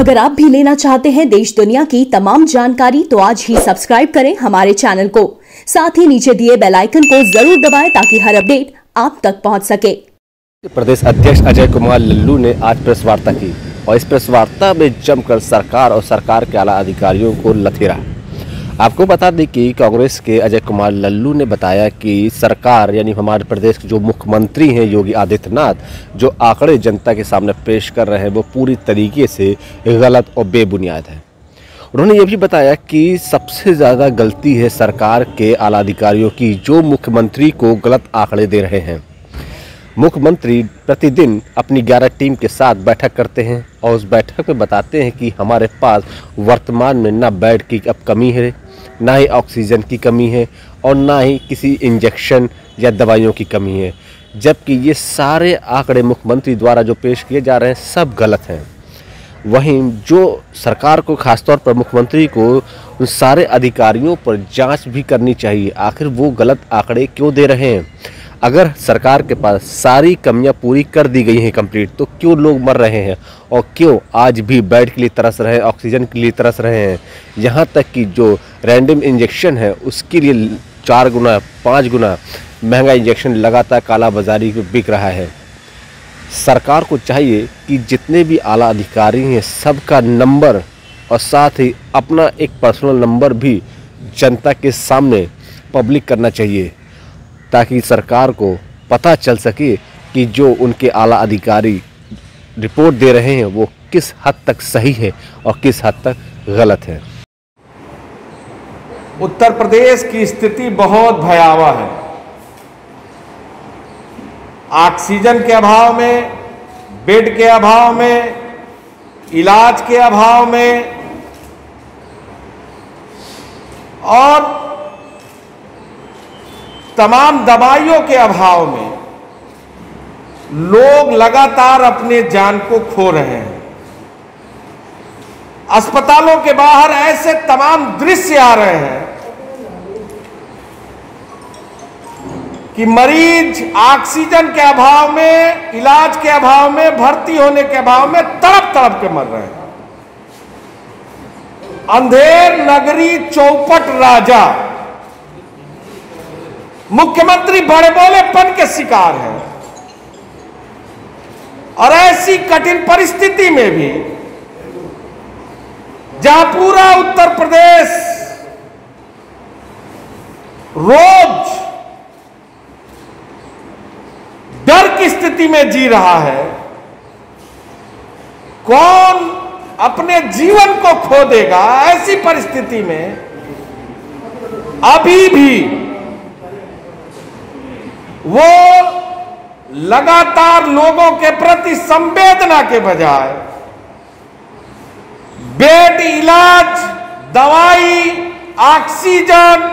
अगर आप भी लेना चाहते हैं देश दुनिया की तमाम जानकारी तो आज ही सब्सक्राइब करें हमारे चैनल को। साथ ही नीचे दिए बेल आइकन को ज़रूर दबाएँ ताकि हर अपडेट आप तक पहुँच सके। प्रदेश अध्यक्ष अजय कुमार लल्लू ने आज प्रेस वार्ता की और इस प्रेस वार्ता में जमकर सरकार और सरकार के आला अधिकारियों को लथेरा। आपको बता दें कि कांग्रेस के अजय कुमार लल्लू ने बताया कि सरकार, यानी हमारे प्रदेश के जो मुख्यमंत्री हैं योगी आदित्यनाथ, जो आंकड़े जनता के सामने पेश कर रहे हैं, वो पूरी तरीके से गलत और बेबुनियाद है। उन्होंने ये भी बताया कि सबसे ज़्यादा गलती है सरकार के आला अधिकारियों की, जो मुख्यमंत्री को गलत आंकड़े दे रहे हैं। मुख्यमंत्री प्रतिदिन अपनी ग्यारह टीम के साथ बैठक करते हैं और उस बैठक में बताते हैं कि हमारे पास वर्तमान में ना बेड की अब कमी है, ना ही ऑक्सीजन की कमी है और ना ही किसी इंजेक्शन या दवाइयों की कमी है। जबकि ये सारे आंकड़े मुख्यमंत्री द्वारा जो पेश किए जा रहे हैं, सब गलत हैं। वहीं जो सरकार को, खासतौर पर मुख्यमंत्री को, उन सारे अधिकारियों पर जाँच भी करनी चाहिए। आखिर वो गलत आंकड़े क्यों दे रहे हैं? अगर सरकार के पास सारी कमियाँ पूरी कर दी गई हैं कंप्लीट तो क्यों लोग मर रहे हैं? और क्यों आज भी बेड के लिए तरस रहे हैं ऑक्सीजन के लिए तरस रहे हैं? यहाँ तक कि जो रैंडम इंजेक्शन है, उसके लिए चार गुना, पाँच गुना महँगा इंजेक्शन लगातार काला बाजारी बिक रहा है। सरकार को चाहिए कि जितने भी आला अधिकारी हैं, सबका नंबर और साथ ही अपना एक पर्सनल नंबर भी जनता के सामने पब्लिक करना चाहिए। ताकि सरकार को पता चल सके कि जो उनके आला अधिकारी रिपोर्ट दे रहे हैं, वो किस हद तक सही है और किस हद तक गलत है। उत्तर प्रदेश की स्थिति बहुत भयावह है। ऑक्सीजन के अभाव में, बेड के अभाव में, इलाज के अभाव में, और तमाम दवाइयों के अभाव में लोग लगातार अपने जान को खो रहे हैं। अस्पतालों के बाहर ऐसे तमाम दृश्य आ रहे हैं कि मरीज़ ऑक्सीजन के अभाव में, इलाज के अभाव में, भर्ती होने के अभाव में तड़प तड़प के मर रहे हैं। अंधेर नगरी चौपट राजा मुख्यमंत्री बड़े बोलेपन के शिकार है। और ऐसी कठिन परिस्थिति में भी जहाँ पूरा उत्तर प्रदेश रोज डर की स्थिति में जी रहा है, कौन अपने जीवन को खो देगा ऐसी परिस्थिति में अभी भी वो लगातार लोगों के प्रति संवेदना के बजाय बेड, इलाज, दवाई, ऑक्सीजन,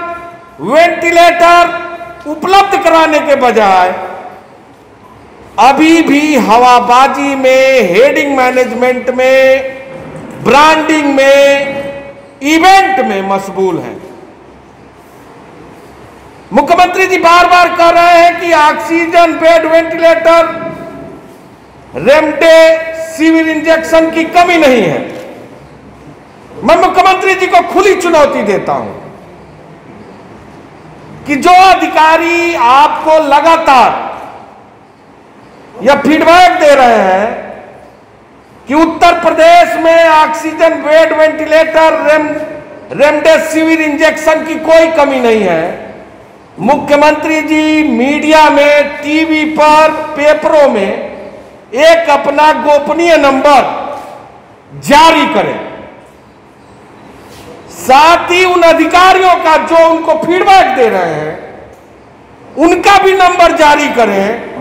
वेंटिलेटर उपलब्ध कराने के बजाय अभी भी हवाबाजी में हेडिंग मैनेजमेंट में ब्रांडिंग में इवेंट में मशगूल हैं। मुख्यमंत्री जी बार बार कह रहे हैं कि oxygen bed ventilator, remdesivir injection की कमी नहीं है। मैं मुख्यमंत्री जी को खुली चुनौती देता हूँ कि जो अधिकारी आपको लगातार यह फीडबैक दे रहे हैं कि उत्तर प्रदेश में oxygen bed ventilator, RAM remdesivir injection की कोई कमी नहीं है मुख्यमंत्री जी मीडिया में, टीवी पर, पेपरों में एक अपना गोपनीय नंबर जारी करें। साथ ही उन अधिकारियों का जो उनको फीडबैक दे रहे हैं, उनका भी नंबर जारी करें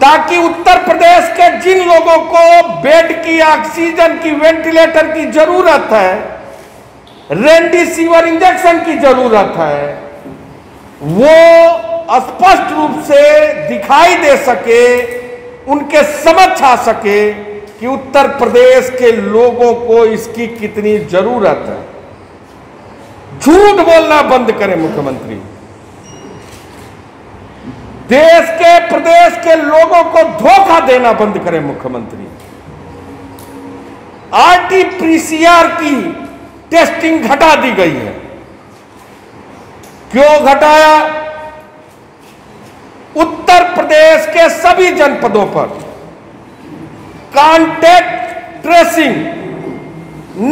ताकि उत्तर प्रदेश के जिन लोगों को बेड की, ऑक्सीजन की, वेंटिलेटर की ज़रूरत है, रेमडेसिविर इंजेक्शन की ज़रूरत है वो स्पष्ट रूप से दिखाई दे सके, उनके समझ आ सके कि उत्तर प्रदेश के लोगों को इसकी कितनी ज़रूरत है। झूठ बोलना बंद करें मुख्यमंत्री। देश के, प्रदेश के लोगों को धोखा देना बंद करें मुख्यमंत्री। आरटीपीसीआर की टेस्टिंग घटा दी गई है। क्यों घटाया? उत्तर प्रदेश के सभी जनपदों पर कांटेक्ट ट्रेसिंग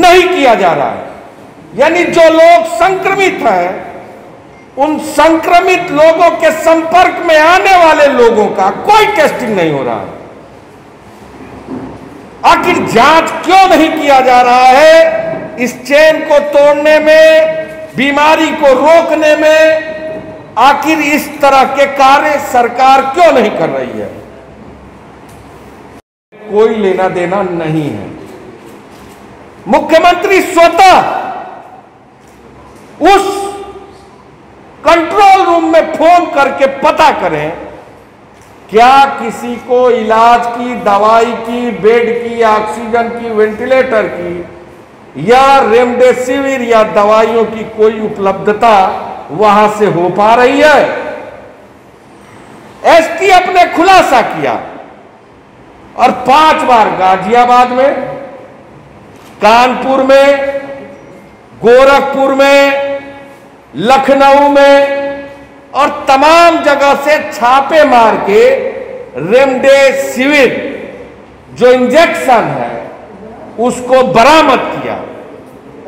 नहीं किया जा रहा है। यानी जो लोग संक्रमित हैं, उन संक्रमित लोगों के संपर्क में आने वाले लोगों का कोई टेस्टिंग नहीं हो रहा है। आखिर जाँच क्यों नहीं किया जा रहा है? इस चेन को तोड़ने में बीमारी को रोकने में आखिर इस तरह के कार्य सरकार क्यों नहीं कर रही है? कोई लेना देना नहीं है। मुख्यमंत्री स्वतः उस कंट्रोल रूम में फ़ोन करके पता करें, क्या किसी को इलाज की, दवाई की, बेड की, ऑक्सीजन की, वेंटिलेटर की या रेमडेसिविर या दवाइयों की कोई उपलब्धता वहाँ से हो पा रही है? एसटीएफ ने खुलासा किया और पाँच बार गाजियाबाद में, कानपुर में, गोरखपुर में, लखनऊ में और तमाम जगह से छापे मार के रेमडेसिविर, जो इंजेक्शन है उसको बरामद किया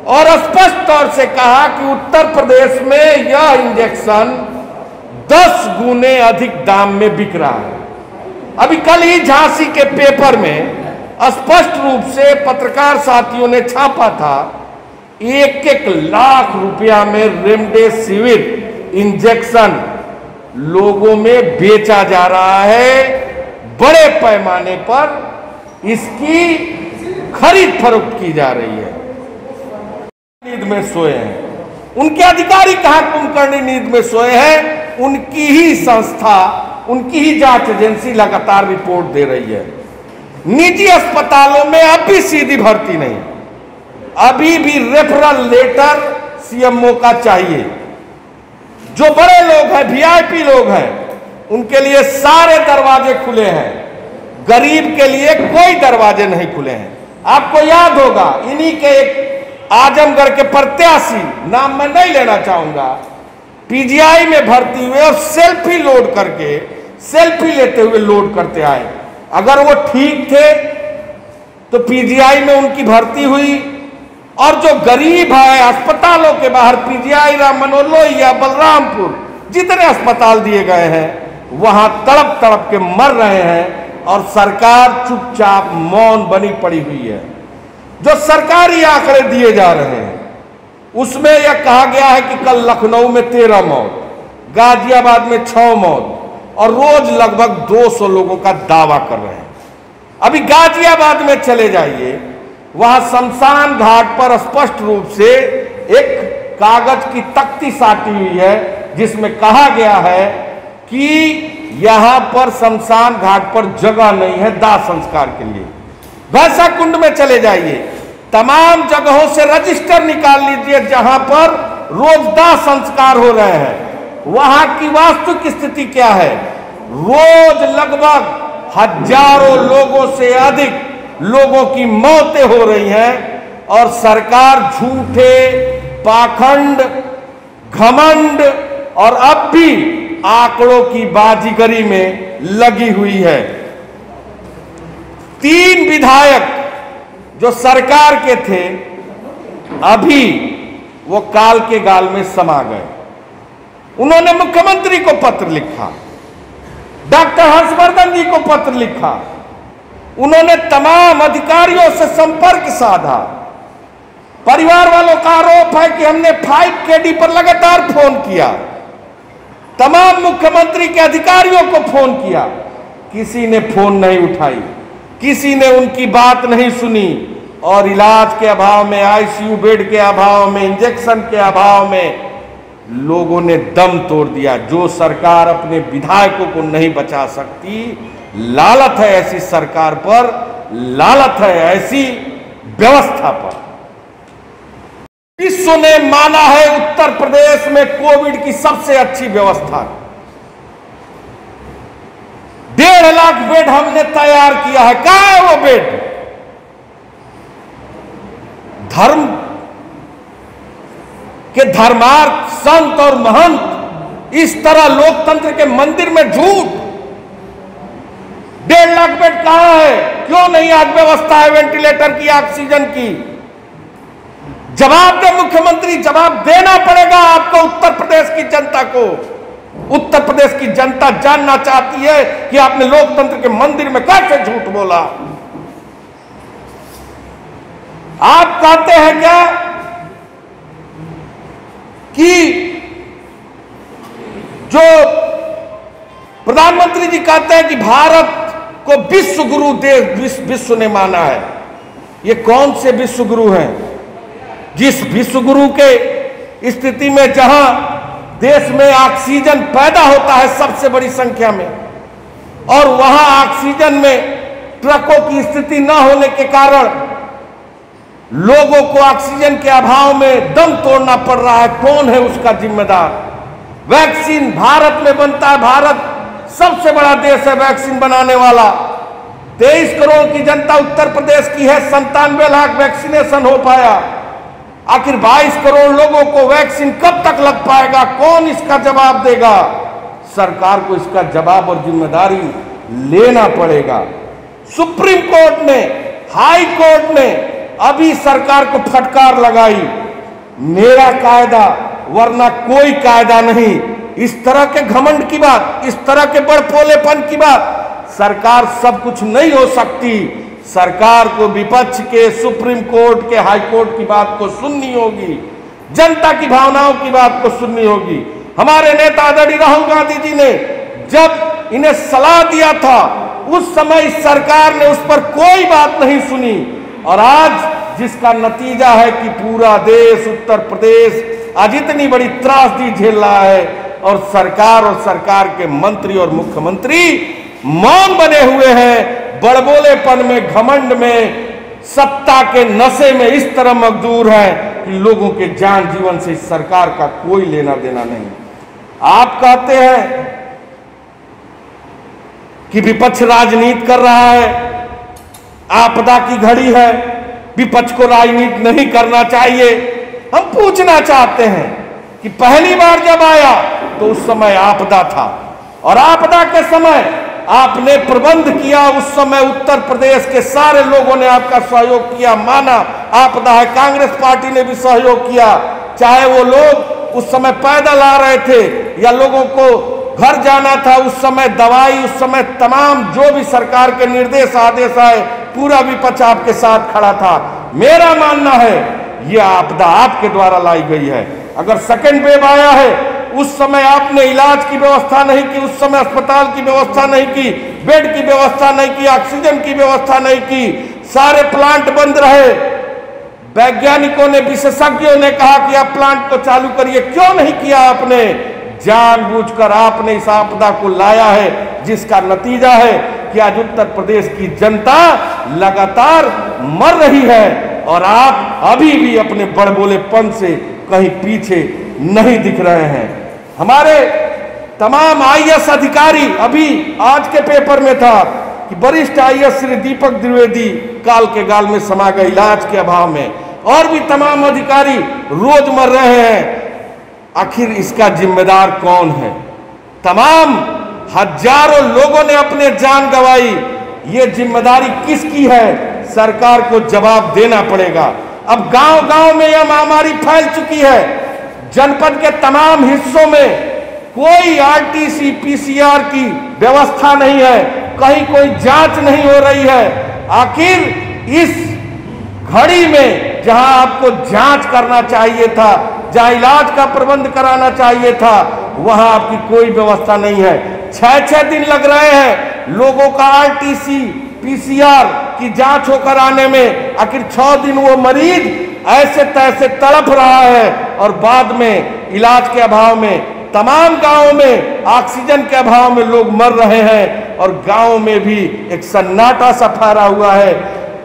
और स्पष्ट तौर से कहा कि उत्तर प्रदेश में यह इंजेक्शन 10 गुने अधिक दाम में बिक रहा है। अभी कल ही झांसी के पेपर में स्पष्ट रूप से पत्रकार साथियों ने छापा था एक एक लाख रुपया में रेमडेसिविर इंजेक्शन लोगों में बेचा जा रहा है, बड़े पैमाने पर इसकी खरीद फरोख्त की जा रही है। नींद में सोए हैं। उनके अधिकारी कहा कुंभकर्णी नींद में सोए हैं? उनकी ही संस्था, उनकी ही जाँच एजेंसी लगातार रिपोर्ट दे रही है। निजी अस्पतालों में अब भी सीधी भर्ती नहीं। अभी भी रेफरल लेटर सीएमओ का चाहिए। जो बड़े लोग हैं, वीआईपी लोग हैं, उनके लिए सारे दरवाजे खुले हैं। गरीब के लिए कोई दरवाजे नहीं खुले हैं। आपको याद होगा, इन्हीं के एक आजमगढ़ के प्रत्याशी, नाम मैं नहीं लेना चाहूँगा, पीजीआई में भर्ती हुए और सेल्फी लोड करके, सेल्फी लेते हुए लोड करते आए। अगर वो ठीक थे तो पीजीआई में उनकी भर्ती हुई। और जो गरीब है अस्पतालों के बाहर, पीजीआई राम मनोलोई या बलरामपुर, जितने अस्पताल दिए गए हैं, वहाँ तड़प तड़प के मर रहे हैं। और सरकार चुपचाप मौन बनी पड़ी हुई है। जो सरकारी आंकड़े दिए जा रहे हैं, उसमें यह कहा गया है कि कल लखनऊ में तेरह मौत, गाजियाबाद में छह मौत और रोज लगभग 200 लोगों का दावा कर रहे हैं। अभी गाजियाबाद में चले जाइए, वहाँ शमशान घाट पर स्पष्ट रूप से एक कागज़ की तख्ती साटी हुई है, जिसमें कहा गया है कि यहाँ पर शमशान घाट पर जगह नहीं है दाह संस्कार के लिए। वैसा कुंड में चले जाइए। तमाम जगहों से रजिस्टर निकाल लीजिए जहाँ पर रोज दाह संस्कार हो रहे हैं। वहाँ की वास्तविक स्थिति क्या है? रोज लगभग हज़ारों लोगों से अधिक लोगों की मौतें हो रही हैं और सरकार झूठे, पाखंड, घमंड और अब भी आंकड़ों की बाजीगरी में लगी हुई है। तीन विधायक जो सरकार के थे, अभी वो काल के गाल में समा गए। उन्होंने मुख्यमंत्री को पत्र लिखा, डॉक्टर हर्षवर्धन जी को पत्र लिखा, उन्होंने तमाम अधिकारियों से संपर्क साधा। परिवार वालों का आरोप है कि हमने फाइव केडी पर लगातार फ़ोन किया। तमाम मुख्यमंत्री के अधिकारियों को फ़ोन किया। किसी ने फ़ोन नहीं उठाई। किसी ने उनकी बात नहीं सुनी। और इलाज के अभाव में, आईसीयू बेड के अभाव में, इंजेक्शन के अभाव में लोगों ने दम तोड़ दिया। जो सरकार अपने विधायकों को नहीं बचा सकती, लालत है ऐसी सरकार पर, लालत है ऐसी व्यवस्था पर। विश्व ने माना है उत्तर प्रदेश में कोविड की सबसे अच्छी व्यवस्था। डेढ़ लाख बेड हमने तैयार किया है। कहा है वो बेड? धर्म के धर्मार्थ, संत और महंत, इस तरह लोकतंत्र के मंदिर में झूठ। डेढ़ लाख बेड कहाँ है? क्यों नहीं आज व्यवस्था है वेंटिलेटर की, ऑक्सीजन की? जवाब दे मुख्यमंत्री जवाब देना पड़ेगा आपको उत्तर प्रदेश की जनता को। उत्तर प्रदेश की जनता जानना चाहती है कि आपने लोकतंत्र के मंदिर में कैसे झूठ बोला। आप कहते हैं क्या कि जो प्रधानमंत्री जी कहते हैं कि भारत को विश्व गुरु देश विश्व, ने माना है ये कौन से विश्व गुरु हैं? जिस विश्वगुरु के स्थिति में जहाँ देश में ऑक्सीजन पैदा होता है सबसे बड़ी संख्या में, और वहाँ ऑक्सीजन में ट्रकों की स्थिति न होने के कारण लोगों को ऑक्सीजन के अभाव में दम तोड़ना पड़ रहा है, कौन है उसका जिम्मेदार? वैक्सीन भारत में बनता है, भारत सबसे बड़ा देश है वैक्सीन बनाने वाला। तेईस करोड़ की जनता उत्तर प्रदेश की है, संतानवे लाख वैक्सीनेशन हो पाया। आखिर 22 करोड़ लोगों को वैक्सीन कब तक लग पाएगा? कौन इसका जवाब देगा? सरकार को इसका जवाब और ज़िम्मेदारी लेना पड़ेगा। सुप्रीम कोर्ट ने, हाई कोर्ट ने अभी सरकार को फटकार लगाई। मेरा कायदा, वरना कोई कायदा नहीं। इस तरह के घमंड की बात, इस तरह के बड़पोलेपन की बात, सरकार सब कुछ नहीं हो सकती। सरकार को विपक्ष के, सुप्रीम कोर्ट के, हाई कोर्ट की बात को सुननी होगी। जनता की भावनाओं की बात को सुननी होगी। हमारे नेता आदरणीय राहुल गांधी जी ने जब इन्हें सलाह दिया था, उस समय सरकार ने उस पर कोई बात नहीं सुनी। और आज जिसका नतीजा है कि पूरा देश, उत्तर प्रदेश, आज इतनी बड़ी त्रासदी झेल रहा है, और सरकार और सरकार के मंत्री और मुख्यमंत्री मौन बने हुए हैं बड़बोलेपन में, घमंड में, सत्ता के नशे में इस तरह मजदूर है कि लोगों के जान जीवन से सरकार का कोई लेना देना नहीं। आप कहते हैं कि विपक्ष राजनीति कर रहा है, आपदा की घड़ी है, विपक्ष को राजनीति नहीं करना चाहिए। हम पूछना चाहते हैं कि पहली बार जब आया तो उस समय आपदा था। और आपदा के समय आपने प्रबंध किया, उस समय उत्तर प्रदेश के सारे लोगों ने आपका सहयोग किया, माना आपदा है, कांग्रेस पार्टी ने भी सहयोग किया। चाहे वो लोग उस समय पैदल आ रहे थे, या लोगों को घर जाना था, उस समय दवाई, उस समय तमाम जो भी सरकार के निर्देश आदेश आए, पूरा विपक्ष आपके साथ खड़ा था। मेरा मानना है यह आपदा आपके द्वारा लाई गई है। अगर सेकेंड वेव आया है उस समय आपने इलाज की व्यवस्था नहीं की, उस समय अस्पताल की व्यवस्था नहीं की, बेड की व्यवस्था नहीं की, ऑक्सीजन की व्यवस्था नहीं की, सारे प्लांट बंद रहे। वैज्ञानिकों ने, विशेषज्ञों ने कहा कि आप प्लांट को चालू करिए। क्यों नहीं किया आपने? जानबूझकर आपने इस आपदा को लाया है, जिसका नतीजा है कि आज उत्तर प्रदेश की जनता लगातार मर रही है और आप अभी भी अपने बड़बोलेपन से कहीं पीछे नहीं दिख रहे हैं। हमारे तमाम आईएएस अधिकारी अभी आज के पेपर में था कि वरिष्ठ आईएएस श्री दीपक द्विवेदी काल के गाल में समा गए, इलाज के अभाव में। और भी तमाम अधिकारी रोज मर रहे हैं। आखिर इसका जिम्मेदार कौन है? तमाम हज़ारों लोगों ने अपने जान गंवाई। ये ज़िम्मेदारी किसकी है? सरकार को जवाब देना पड़ेगा। अब गाँव गाँव में यह महामारी फैल चुकी है। जनपद के तमाम हिस्सों में कोई आरटीसी पीसीआर की व्यवस्था नहीं है, कहीं कोई जाँच नहीं हो रही है। आखिर इस घड़ी में जहाँ आपको जाँच करना चाहिए था, जहाँ इलाज का प्रबंध कराना चाहिए था, वहाँ आपकी कोई व्यवस्था नहीं है। छह छह दिन लग रहे हैं लोगों का आरटीसी पीसीआर की जाँच होकर आने में। आखिर छह दिन वो मरीज़ ऐसे तैसे तड़प रहा है और बाद में इलाज के अभाव में, तमाम गाँवों में, ऑक्सीजन के अभाव में लोग मर रहे हैं और गाँवों में भी एक सन्नाटा सा फहरा हुआ है।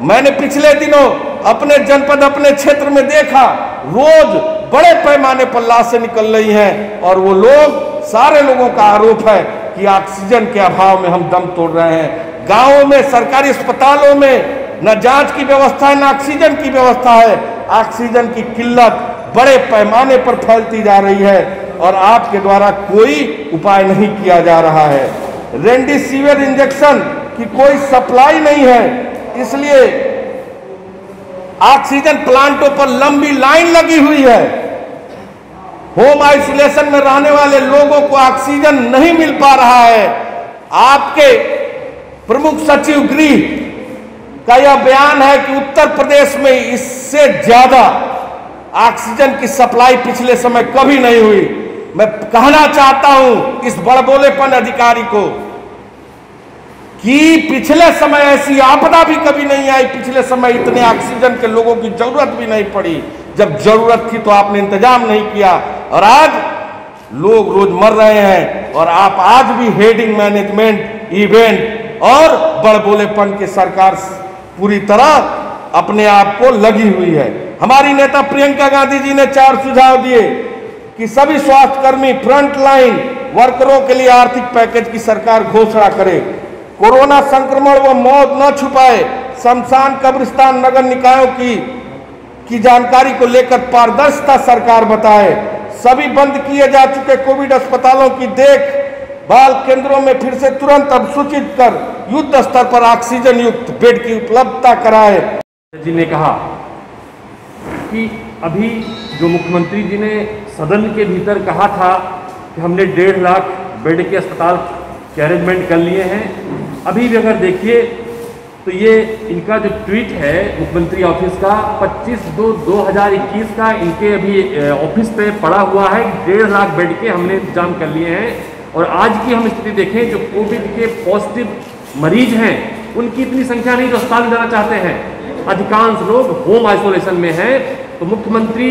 मैंने पिछले दिनों अपने जनपद, अपने क्षेत्र में देखा, रोज बड़े पैमाने पर लाशें निकल रही हैं और वो लोग, सारे लोगों का आरोप है कि ऑक्सीजन के अभाव में हम दम तोड़ रहे हैं। गाँवों में, सरकारी अस्पतालों में, न जाँच की व्यवस्था है न ऑक्सीजन की व्यवस्था है। ऑक्सीजन की किल्लत बड़े पैमाने पर फैलती जा रही है और आपके द्वारा कोई उपाय नहीं किया जा रहा है। रेमडेसिविर इंजेक्शन की कोई सप्लाई नहीं है, इसलिए ऑक्सीजन प्लांटों पर लंबी लाइन लगी हुई है। होम आइसोलेशन में रहने वाले लोगों को ऑक्सीजन नहीं मिल पा रहा है। आपके प्रमुख सचिव गृह का यह बयान है कि उत्तर प्रदेश में इससे ज़्यादा ऑक्सीजन की सप्लाई पिछले समय कभी नहीं हुई। मैं कहना चाहता हूँ इस बड़बोलेपन अधिकारी को कि पिछले समय ऐसी आपदा भी कभी नहीं आई, पिछले समय इतने ऑक्सीजन के लोगों की ज़रूरत भी नहीं पड़ी। जब ज़रूरत थी तो आपने इंतज़ाम नहीं किया। और आज लोग रोज मर रहे हैं और आप आज भी हेडिंग मैनेजमेंट, इवेंट और बड़बोलेपन की सरकार पूरी तरह अपने आप को लगी हुई है। हमारी नेता प्रियंका गांधी जी ने चार सुझाव दिए कि सभी स्वास्थ्य कर्मी फ्रंट लाइन वर्करों के लिए आर्थिक पैकेज की सरकार घोषणा करे। कोरोना संक्रमण व मौत न छुपाए, शमशान कब्रिस्तान नगर निकायों की की जानकारी को लेकर पारदर्शिता सरकार बताए। सभी बंद किए जा चुके कोविड अस्पतालों की देख, बाल केंद्रों में फिर से तुरंत अब सूचित कर युद्ध स्तर पर ऑक्सीजन युक्त बेड की उपलब्धता कराए। जी ने कहा कि अभी जो मुख्यमंत्री जी ने सदन के भीतर कहा था कि हमने डेढ़ लाख बेड के अस्पताल के अरेंजमेंट कर लिए हैं, अभी भी अगर देखिए तो ये इनका जो ट्वीट है मुख्यमंत्री ऑफ़िस का 25 दो 2021 का इनके अभी ऑफ़िस पे पड़ा हुआ है, डेढ़ लाख बेड के हमने इंतज़ाम कर लिए हैं। और आज की हम स्थिति देखें, जो कोविड के पॉजिटिव मरीज़ हैं, उनकी इतनी संख्या नहीं जो अस्पताल में जाना चाहते हैं। अधिकांश लोग होम आइसोलेशन में हैं तो मुख्यमंत्री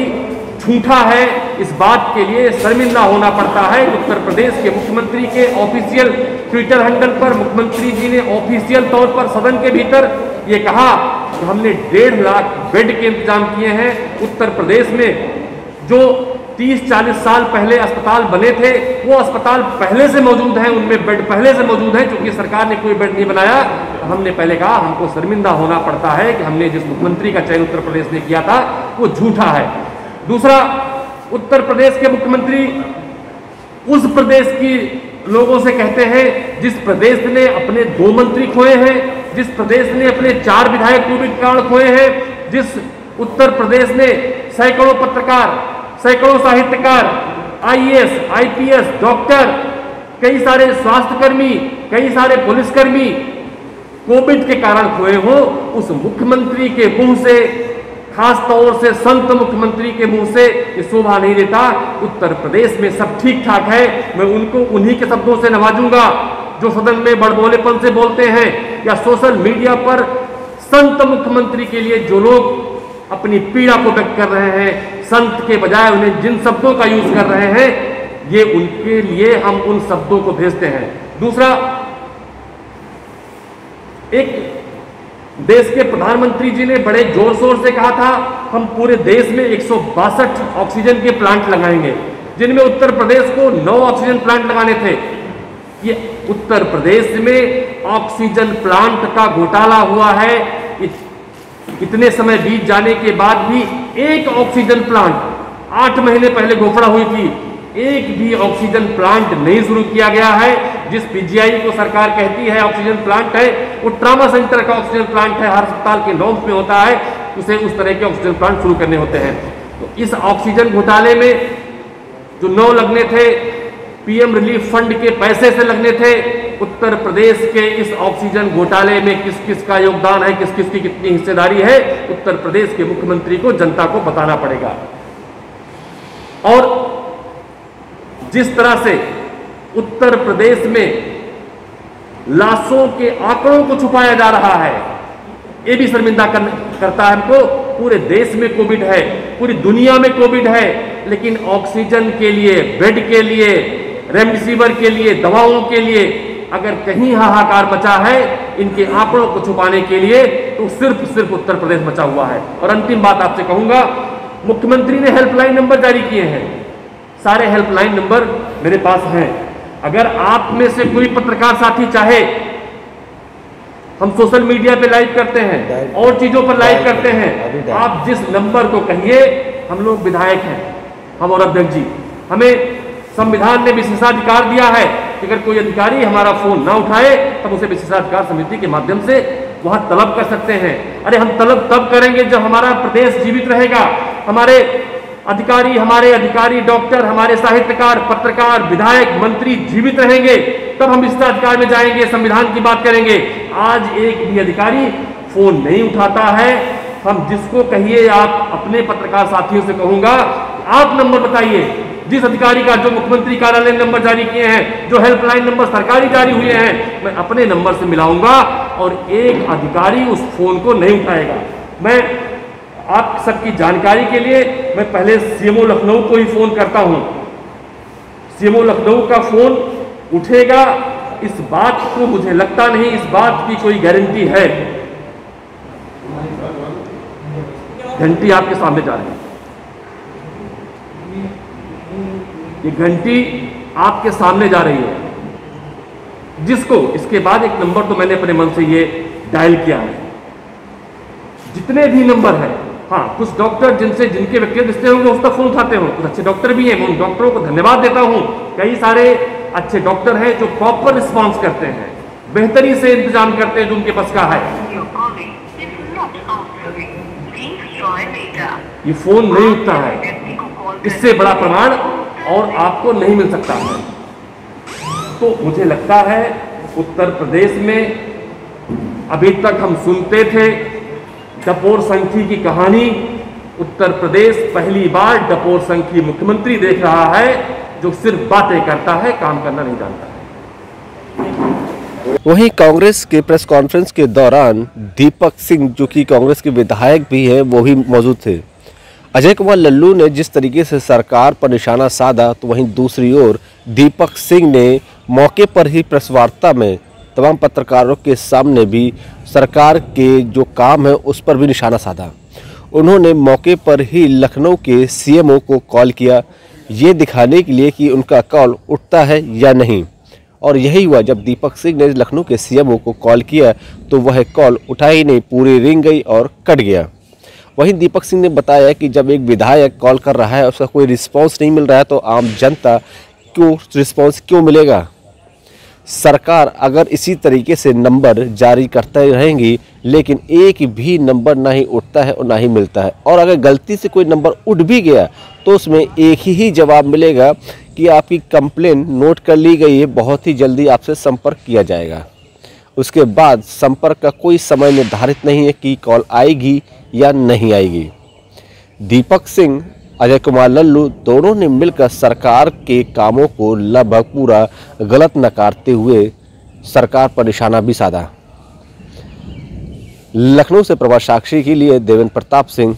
झूठा है, इस बात के लिए शर्मिंदा होना पड़ता है। उत्तर प्रदेश के मुख्यमंत्री के ऑफिशियल ट्विटर हैंडल पर मुख्यमंत्री जी ने ऑफिशियल तौर पर सदन के भीतर ये कहा कि हमने डेढ़ लाख बेड के इंतज़ाम किए हैं। उत्तर प्रदेश में जो 30-40 साल पहले अस्पताल बने थे, वो अस्पताल पहले से मौजूद हैं, उनमें बेड पहले से मौजूद हैं क्योंकि सरकार ने कोई बेड नहीं बनाया। हमने पहले कहा, हमको शर्मिंदा होना पड़ता है कि हमने जिस मुख्यमंत्री का चयन उत्तर प्रदेश ने किया था, वो झूठा है। दूसरा, उत्तर प्रदेश के मुख्यमंत्री उस प्रदेश की लोगों से कहते हैं, जिस प्रदेश ने अपने दो मंत्री खोए हैं, जिस प्रदेश ने अपने चार विधायक कोविड कारण खोए हैं, जिस उत्तर प्रदेश ने सैकड़ों पत्रकार सैकड़ों साहित्यकार आईएएस, आईपीएस, डॉक्टर कई सारे स्वास्थ्यकर्मी कई सारे पुलिसकर्मी कोविड के कारण खोए हो उस मुख्यमंत्री के मुँह से खास तौर से संत मुख्यमंत्री के मुँह से ये शोभा नहीं देता। उत्तर प्रदेश में सब ठीक ठाक है। मैं उनको उन्हीं के शब्दों से नवाजूँगा जो सदन में बड़बोलेपन से बोलते हैं या सोशल मीडिया पर संत मुख्यमंत्री के लिए जो लोग अपनी पीड़ा को व्यक्त कर रहे हैं संत के बजाय उन्हें जिन शब्दों का यूज़ कर रहे हैं, ये उनके लिए हम उन शब्दों को भेजते हैं। दूसरा, एक देश के प्रधानमंत्री जी ने बड़े ज़ोर शोर से कहा था, हम पूरे देश में एक सौ बासठ ऑक्सीजन के प्लांट लगाएँगे, जिनमें उत्तर प्रदेश को नौ ऑक्सीजन प्लांट लगाने थे। ये उत्तर प्रदेश में ऑक्सीजन प्लांट का घोटाला हुआ है इतने समय बीत जाने के बाद भी एक ऑक्सीजन प्लांट, आठ महीने पहले घोषणा हुई थी, एक भी ऑक्सीजन प्लांट नहीं शुरू किया गया है। जिस पीजीआई को सरकार कहती है ऑक्सीजन प्लांट है, वो ट्रामा सेंटर का ऑक्सीजन प्लांट है, हर अस्पताल के नॉर्म्स में होता है, उसे उस तरह के ऑक्सीजन प्लांट शुरू करने होते हैं। तो इस ऑक्सीजन घोटाले में जो नौ लगने थे पीएम रिलीफ फंड के पैसे से लगने थे। उत्तर प्रदेश के इस ऑक्सीजन घोटाले में किस किस का योगदान है किस किस की कितनी हिस्सेदारी है उत्तर प्रदेश के मुख्यमंत्री को जनता को बताना पड़ेगा। और जिस तरह से उत्तर प्रदेश में लाशों के आंकड़ों को छुपाया जा रहा है ये भी शर्मिंदा कर, करता है हमको पूरे देश में कोविड है पूरी दुनिया में कोविड है लेकिन ऑक्सीजन के लिए बेड के लिए रेमडेसिविर के लिए, दवाओं के लिए, अगर कहीं हाहाकार मचा है, इनके आंकड़ों को छुपाने के लिए तो सिर्फ़ सिर्फ़ उत्तर प्रदेश मचा हुआ है। और अंतिम बात आपसे कहूँगा, मुख्यमंत्री ने हेल्पलाइन नंबर जारी किए हैं। सारे हेल्पलाइन नंबर मेरे पास हैं। अगर आप में से कोई पत्रकार साथी चाहे, हम सोशल मीडिया पे लाइव करते हैं, और चीज़ों पर लाइव करते हैं। आप जिस नंबर को कहिए, हम लोग विधायक हैं। हम और अध्यक्ष जी, हमें संविधान ने विशेषाधिकार दिया है। कि अगर कोई अधिकारी हमारा फ़ोन ना उठाए, तब उसे विशेषाधिकार समिति के माध्यम से वहाँ तलब कर सकते हैं। अरे, हम तलब तब करेंगे जब हमारा प्रदेश जीवित रहेगा। हमारे अधिकारी हमारे अधिकारी, डॉक्टर, हमारे साहित्यकार, पत्रकार, विधायक, मंत्री जीवित रहेंगे। तब हम विशेषाधिकार में जाएँगे, संविधान की बात करेंगे। आज एक भी अधिकारी फ़ोन नहीं उठाता है। हम जिसको कहिए, आप अपने पत्रकार साथियों से कहूँगा, आप नंबर बताइए। जिस अधिकारी का जो मुख्यमंत्री कार्यालय नंबर जारी किए हैं, जो हेल्पलाइन नंबर सरकारी जारी हुए हैं, मैं अपने नंबर से मिलाऊँगा और एक अधिकारी उस फ़ोन को नहीं उठाएगा। मैं आप सबकी जानकारी के लिए, मैं पहले सीएमओ लखनऊ को ही फ़ोन करता हूँ। सीएमओ लखनऊ का फ़ोन उठेगा, इस बात को मुझे लगता नहीं, इस बात की कोई गारंटी है। घंटी आपके सामने जा रही है। ये घंटी आपके सामने जा रही है। जिसको इसके बाद एक नंबर तो मैंने अपने मन से ये डायल किया है। जितने भी नंबर है हाँ कुछ डॉक्टर जिनसे जिनके व्यक्तिगत रिश्ते होंगे उसका फ़ोन उठाते हो। कुछ अच्छे डॉक्टर भी हैं मैं उन डॉक्टरों को धन्यवाद देता हूँ। कई सारे अच्छे डॉक्टर हैं जो प्रॉपर रिस्पॉन्स करते हैं। बेहतरी से इंतज़ाम करते हैं जो उनके पास का है. ये फ़ोन नहीं उठता है। इससे बड़ा प्रमाण और आपको नहीं मिल सकता। है तो मुझे लगता है, उत्तर प्रदेश में अभी तक हम सुनते थे डपोर संखी की कहानी। उत्तर प्रदेश पहली बार डपोर संखी मुख्यमंत्री देख रहा है, जो सिर्फ़ बातें करता है, काम करना नहीं जानता। है वहीं कांग्रेस के प्रेस कॉन्फ्रेंस के दौरान दीपक सिंह, जो कि कांग्रेस के विधायक भी हैं, वो भी मौजूद थे। अजय कुमार लल्लू ने जिस तरीके से सरकार पर निशाना साधा तो वहीं दूसरी ओर दीपक सिंह ने मौके पर ही प्रेस वार्ता में तमाम पत्रकारों के सामने भी सरकार के जो काम है, उस पर भी निशाना साधा। उन्होंने मौके पर ही लखनऊ के सीएमओ को कॉल किया। ये दिखाने के लिए कि उनका कॉल उठता है या नहीं। और यही हुआ, जब दीपक सिंह ने लखनऊ के सीएमओ को कॉल किया तो वह कॉल उठा ही नहीं, पूरी रिंग गई और कट गया। वहीं दीपक सिंह ने बताया कि जब एक विधायक कॉल कर रहा है उसका कोई रिस्पांस नहीं मिल रहा है तो आम जनता क्यों रिस्पांस क्यों मिलेगा? सरकार अगर इसी तरीके से नंबर जारी करते रहेंगी लेकिन एक भी नंबर ना ही उठता है और ना ही मिलता है। और अगर गलती से कोई नंबर उठ भी गया तो उसमें एक ही, ही जवाब मिलेगा कि आपकी कंप्लेन नोट कर ली गई है बहुत ही जल्दी आपसे संपर्क किया जाएगा। उसके बाद संपर्क का कोई समय निर्धारित नहीं है कि कॉल आएगी या नहीं आएगी। दीपक सिंह, अजय कुमार लल्लू दोनों ने मिलकर सरकार के कामों को लगभग पूरा गलत नकारते हुए सरकार पर निशाना भी साधा। लखनऊ से प्रभात साक्षी के लिए देवेंद्र प्रताप सिंह